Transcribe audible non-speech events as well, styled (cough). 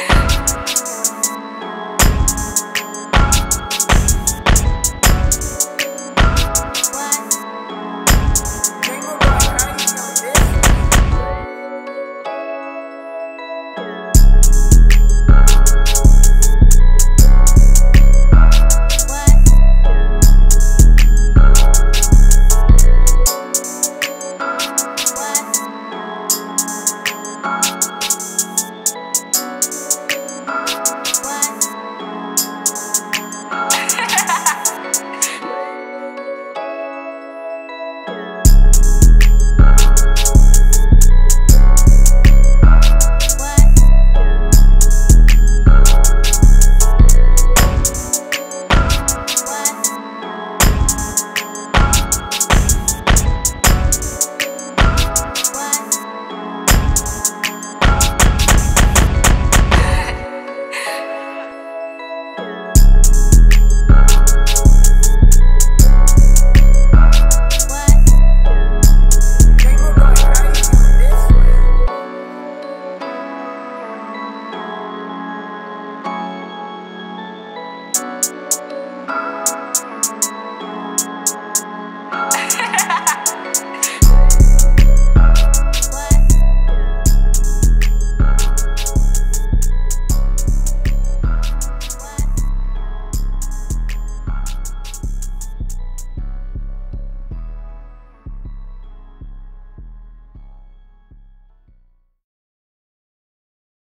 Yeah. (laughs)